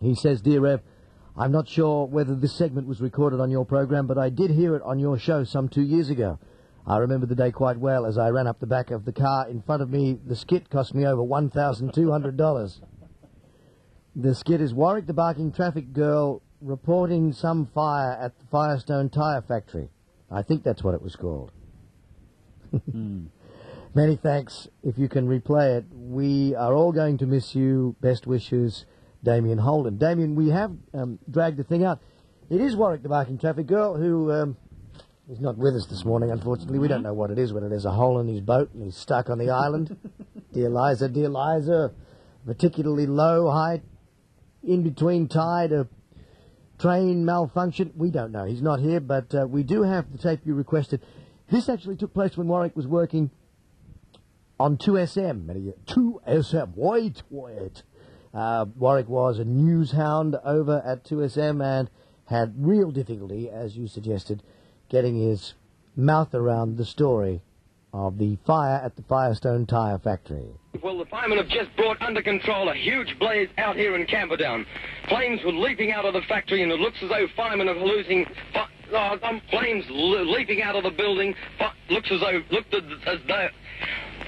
He says, Dear Rev, I'm not sure whether this segment was recorded on your program, but I did hear it on your show some two years ago. I remember the day quite well as I ran up the back of the car in front of me. The skit cost me over $1,200. The skit is Warwick the Barking Traffic Girl reporting some fire at the Firestone Tyre Factory. I think that's what it was called. Hmm. Many thanks. If you can replay it, we are all going to miss you. Best wishes, Damien Holden. Damien, we have um, dragged the thing out. It is Warwick the Barking Traffic Girl who um, is not with us this morning, unfortunately. We don't know what it is, whether there's a hole in his boat and he's stuck on the island. dear Liza, dear Liza, particularly low height, in between tide, a train malfunction. We don't know. He's not here, but uh, we do have the tape you requested. This actually took place when Warwick was working on 2SM. 2SM, wait, wait. Uh, Warwick was a news hound over at 2SM and had real difficulty, as you suggested, getting his mouth around the story of the fire at the Firestone Tyre Factory. Well, the firemen have just brought under control a huge blaze out here in Camperdown. Flames were leaping out of the factory, and it looks as though firemen are losing. Fi- oh, um, flames le- leaping out of the building. Fi- looks as though looked as though.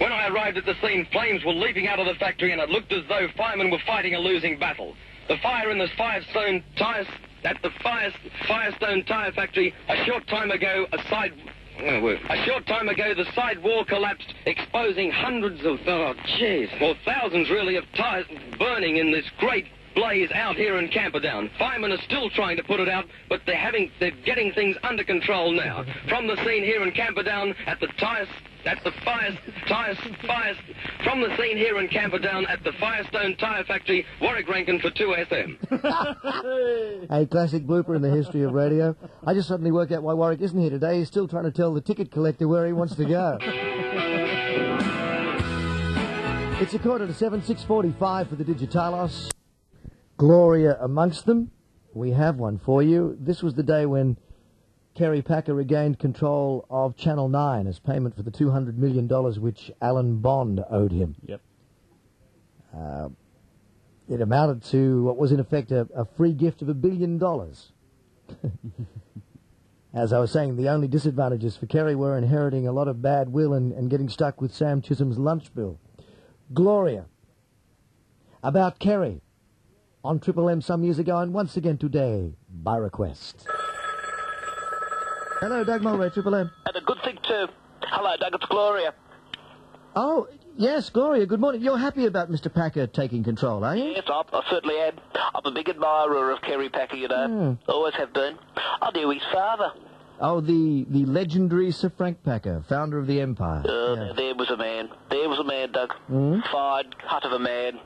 When I arrived at the scene, flames were leaping out of the factory, and it looked as though firemen were fighting a losing battle. The fire in the Firestone tires at the fire, Firestone tire factory a short time ago, a side Oh, A short time ago, the side wall collapsed, exposing hundreds of, oh, jeez, or thousands really of tires burning in this great blaze out here in Camperdown. Firemen are still trying to put it out, but they're having, they're getting things under control now. From the scene here in Camperdown at the tires, at the fire, tires, fires, from the scene here in Camperdown at the Firestone Tire Factory, Warwick Rankin for 2SM. A classic blooper in the history of radio. I just suddenly worked out why Warwick isn't here today. He's still trying to tell the ticket collector where he wants to go. it's a quarter to seven, six forty-five for the Digitalos. Gloria amongst them. We have one for you. This was the day when Kerry Packer regained control of Channel 9 as payment for the $200 million which Alan Bond owed him. Yep. Uh, it amounted to what was in effect a, a free gift of a billion dollars. As I was saying, the only disadvantages for Kerry were inheriting a lot of bad will and, and getting stuck with Sam Chisholm's lunch bill. Gloria. About Kerry. On Triple M some years ago and once again today, by request. Hello, Doug Mulray, Triple M. And a good thing too. Hello, Doug. It's Gloria. Oh, yes, Gloria, good morning. You're happy about Mr. Packer taking control, are you? Yes, I, I certainly am. I'm a big admirer of Kerry Packer, you know. Always have been. I knew his father. Oh, the, the legendary Sir Frank Packer, founder of the Empire. Uh, Yeah. There was a man. There was a man, Doug. Fine, cut of a man.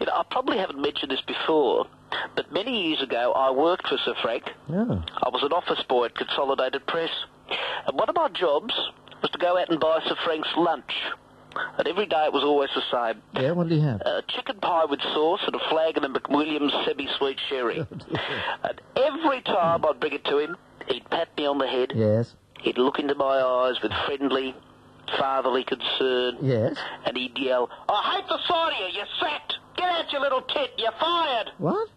You know, I probably haven't mentioned this before, but many years ago I worked for Sir Frank. Oh. I was an office boy at Consolidated Press. And one of my jobs was to go out and buy Sir Frank's lunch. And every day it was always the same. Yeah, what did he have? uh, chicken pie with sauce and a flagon of McWilliams semi-sweet sherry. and every time I'd bring it to him, he'd pat me on the head. Yes, He'd look into my eyes with friendly, fatherly concern. yes. And he'd yell, I hate the sight of you, you're sacked! Get out, you little tit, you're fired! What?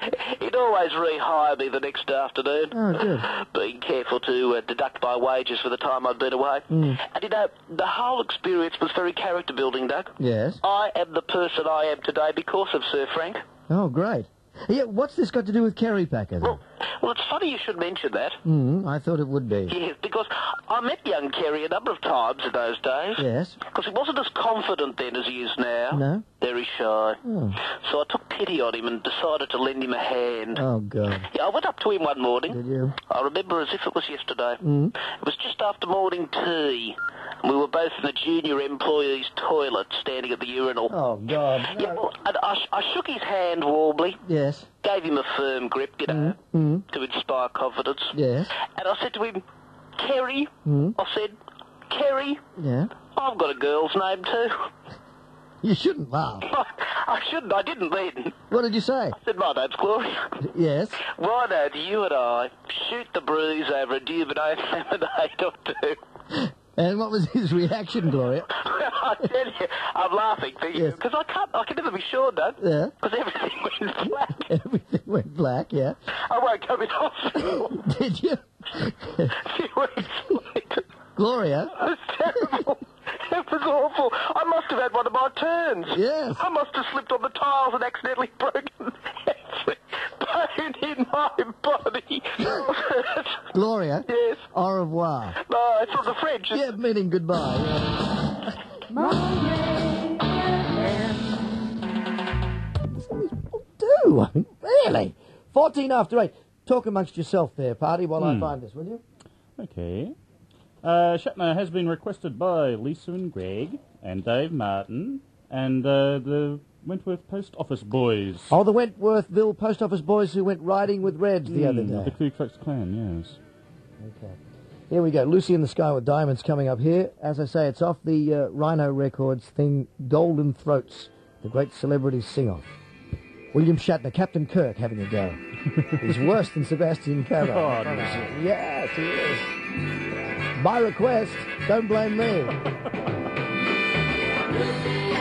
He'd always rehire me the next afternoon. Oh, good. Being careful to uh, deduct my wages for the time I'd been away. Hmm. And you know, the whole experience was very character building, Doug. Yes. I am the person I am today because of Sir Frank. Oh, great. Yeah, what's this got to do with Kerry Packer, then? Well, well, it's funny you should mention that. Hmm, I thought it would be. Yes, because I met young Kerry a number of times in those days. Yes. Because he wasn't as confident then as he is now. No? Very shy. Oh. So I took pity on him and decided to lend him a hand. Oh, God. Yeah, I went up to him one morning. Did you? I remember as if it was yesterday. Mm. It was just after morning tea. We were both in the junior employees' toilet, standing at the urinal. Oh, God. Yeah, well, I, I shook his hand warmly, Yes. gave him a firm grip, you know, Mm. to inspire confidence. Yes. And I said to him, Kerry, Mm. I said, Kerry, Yeah. I've got a girl's name too. You shouldn't laugh. I shouldn't, I didn't mean. What did you say? I said, my name's Gloria. Yes. Why don't you and I shoot the breeze over a Dubonnet lemonade or two? And what was his reaction, Gloria? I tell you, I'm laughing Yes. because I can't. I can never be sure, Doug. Yeah. Because everything went black. Everything went black, yeah. I woke up in hospital Did you? few weeks later. Gloria? It was terrible. It was awful. I must have had one of my turns. Yes. I must have slipped on the tiles and accidentally broken every bone in my body. Gloria? yes. Au revoir. No, it's from the French. Yeah, meaning goodbye. Do I mean, really? Fourteen after eight. Talk amongst yourself there, party, while I find this, will you? Okay. Uh, Shatner has been requested by Lisa and Greg and Dave Martin and uh, the Wentworth Post Office boys. Oh, the Wentworthville post office boys who went riding with Reds the other Hmm, The day. Ku Klux Klan, yes. Okay. Here we go. Lucy in the Sky with Diamonds coming up here. As I say, it's off the uh, Rhino Records thing, Golden Throats, the great celebrity sing-off. William Shatner, Captain Kirk, having a go. He's worse than Sebastian Caro. Oh, you. Yes, he is. By request, don't blame me.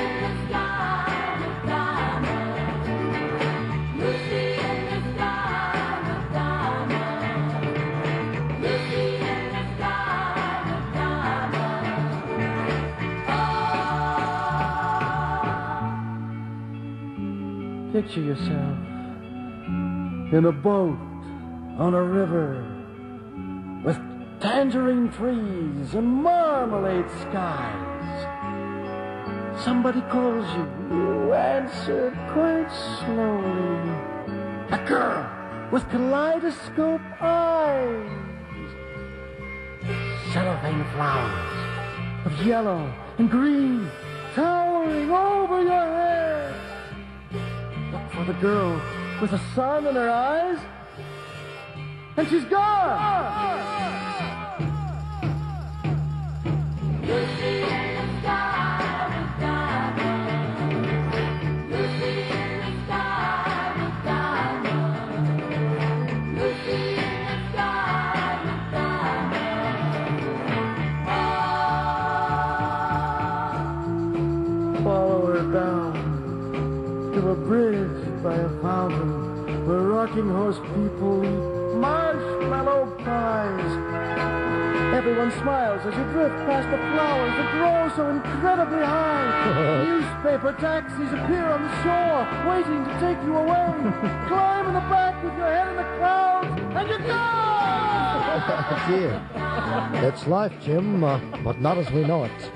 Picture yourself in a boat on a river with tangerine trees and marmalade skies. Somebody calls you. You answer quite slowly. A girl with kaleidoscope eyes. Cellophane flowers of yellow and green towering over your head. For the girl with the sun in her eyes, and she's gone. By a fountain where rocking horse people eat marshmallow pies. Everyone smiles as you drift past the flowers that grow so incredibly high. Newspaper taxis appear on the shore, waiting to take you away. Climb in the back with your head in the clouds, and you're gone! Dear, that's life, Jim, uh, but not as we know it.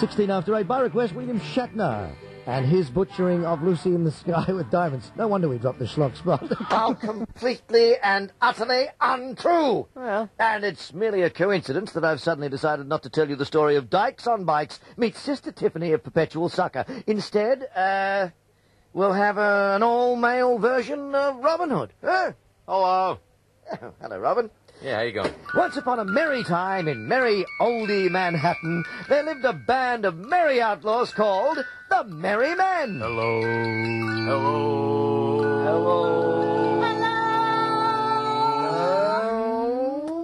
16 after 8, by request, William Shatner. And his butchering of Lucy in the Sky with Diamonds. No wonder we dropped the schlock spot. How completely and utterly untrue! Well. And it's merely a coincidence that I've suddenly decided not to tell you the story of Dykes on Bikes meets Sister Tiffany of Perpetual Sucker. Instead, uh, we'll have a, an all-male version of Robin Hood. Huh? Hello. Hello, Robin. Yeah, how you going? Once upon a merry time in merry oldie Manhattan, there lived a band of merry outlaws called the Merry Men. Hello. Hello.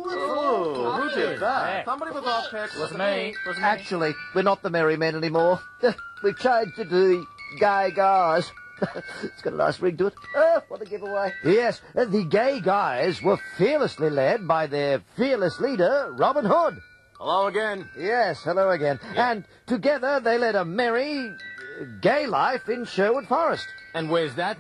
Hello. Who did that? Somebody was off pitch. Was me. Was me. Actually, we're not the Merry Men anymore. We've changed it to the Gay Guys. it's got a nice ring to it. Oh, what a giveaway. Yes, the Gay Guys were fearlessly led by their fearless leader, Robin Hood. Hello again. Yes, hello again. And together they led a merry, gay life in Sherwood Forest. And where's that?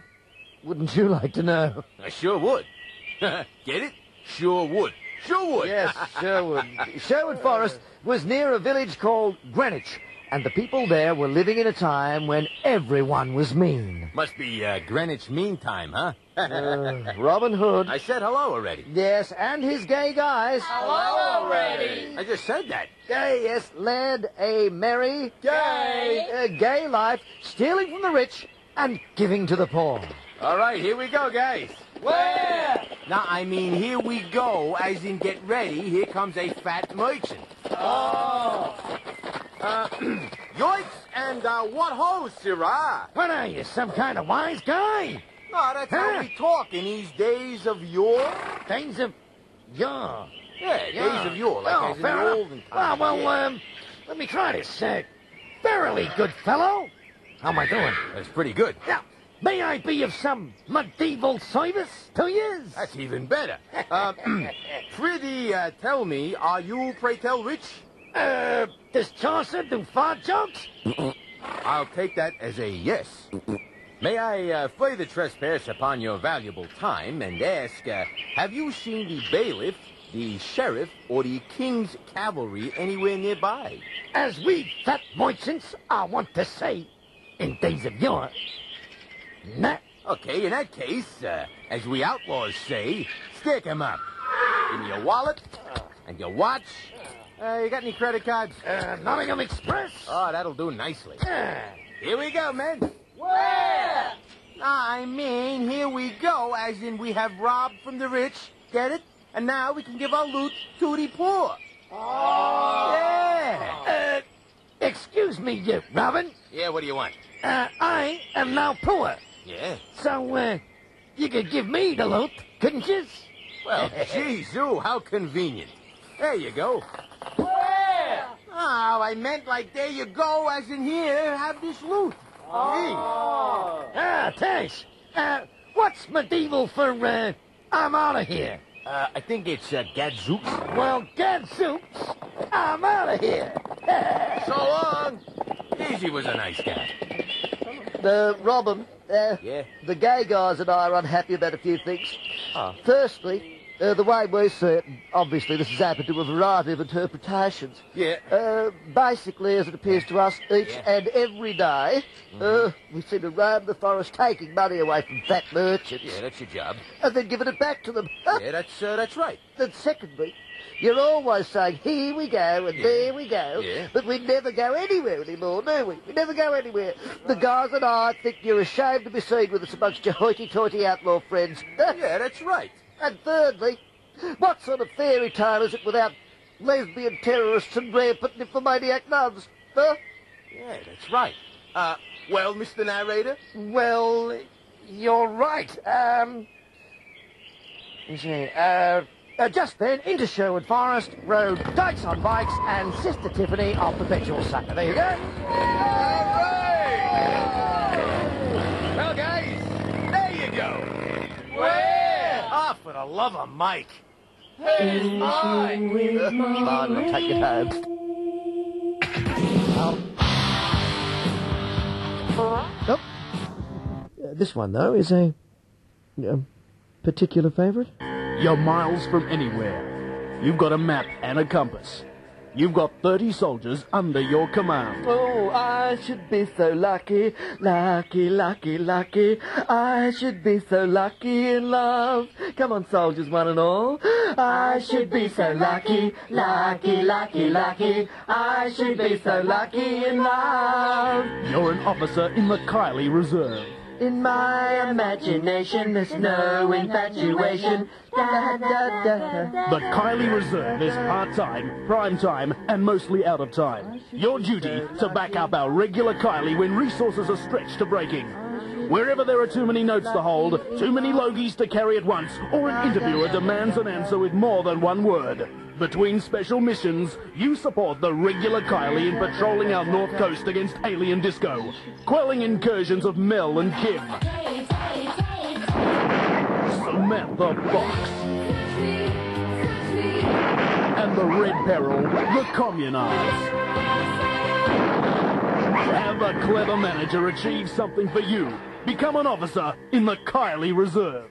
Wouldn't you like to know? I sure would. Get it? Sure would. Sure would. Yes, Sherwood. Sherwood Forest was near a village called Greenwich, and the people there were living in a time when everyone was mean. Must be uh, Greenwich Mean Time, huh? Uh, Robin Hood. I said hello already. Yes, and his gay guys. Hello already. I just said that. Gay, yes, led a merry, gay, uh, gay life, stealing from the rich and giving to the poor. All right, here we go, guys. Where? Now, I mean, here we go, as in get ready. Here comes a fat merchant. Oh. Uh, and uh, what ho, Sirrah? What are you, some kind of wise guy? No, that's how we talk in these days of yore. Things of... Yeah. Yeah, days of yore, like oh, in the olden Ah, times. well, yeah. um, let me try this. Uh, verily, good fellow. How am I doing? That's pretty good. Now, may I be of some medieval service to you? That's even better. Uh, prithee, uh, tell me, are you, pray tell, rich? Uh, does Chaucer do fart jokes? I'll take that as a yes. May I uh, further trespass upon your valuable time and ask, uh, have you seen the bailiff, the sheriff, or the king's cavalry anywhere nearby? As we fat merchants, I want to say, in days of yore, nah. Okay, in that case, uh, as we outlaws say, stick 'em up. In your wallet and your watch. Uh, you got any credit cards? Uh, Nottingham Express? Oh, that'll do nicely. Yeah. Here we go, men. Where? I mean, here we go, as in we have robbed from the rich, get it? And now we can give our loot to the poor. Oh! Yeah! Uh, excuse me, you Robin. Yeah, what do you want? Uh, I am now poor. Yeah. So, uh, you could give me the loot, couldn't you? Well, geez, ooh, how convenient. There you go. Where? Oh, I meant like there you go, as in here, have this loot. Oh. Ah, thanks. Uh, what's medieval for, uh, I'm out of here? Uh, I think it's uh, gadzooks. Well, gadzooks, I'm out of here. So long. Easy was a nice guy. Uh, Robin, uh, Yeah? the gay guys and I are unhappy about a few things. Ah. Firstly, uh, the way we see it, obviously this is open to a variety of interpretations. Yeah. Uh, basically, as it appears to us, each Yeah. and every day, uh, we seem to roam the forest taking money away from fat merchants Yeah, that's your job. and then giving it back to them. Yeah, that's uh, that's right. Then secondly, you're always saying, here we go and Yeah. there we go, Yeah. but we never go anywhere anymore, do we? We never go anywhere. The guys and I think you're ashamed to be seen with us amongst your hoity-toity outlaw friends. Yeah, that's right. And thirdly, what sort of fairy tale is it without lesbian terrorists and rampant nymphomaniac nuns? Huh? Yeah, that's right. Uh, well, Mr. Narrator? Well, you're right. Um, you see, uh, uh, just then, into Sherwood Forest rode Dykes on Bikes and Sister Tiffany of Perpetual Sucker. There you go. All right! Well, guys, there you go. Where? Ah, for the love of Mike. Here's mine. Fine, we'll take it home. Nope. Uh, this one, though, is a, a particular favourite. You're miles from anywhere. You've got a map and a compass. You've got 30 soldiers under your command. Oh, I should be so lucky, lucky, lucky, lucky. I should be so lucky in love. Come on, soldiers, one and all. I should be so lucky, lucky, lucky, lucky. I should be so lucky in love. You're an officer in the Kylie Reserve. In my imagination, there's no infatuation. Da, da, da. The Kylie Reserve is part-time, prime-time, and mostly out of time. Your duty to back up our regular Kylie when resources are stretched to breaking. Wherever there are too many notes to hold, too many logies to carry at once, or an interviewer demands an answer with more than one word. Between special missions, you support the regular Kylie in patrolling our north coast against alien disco, quelling incursions of Mel and Kim. Samantha Fox. And the Red Peril, the Communards. Have a clever manager achieve something for you. Become an officer in the Kylie Reserve.